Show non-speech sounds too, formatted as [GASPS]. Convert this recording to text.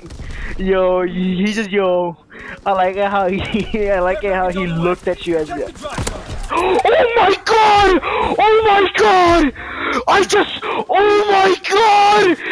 [LAUGHS] yo, he just yo. I like it how he, [LAUGHS] I like it how he looked at you as. [GASPS] Oh my god! Oh my god! I just, oh my god!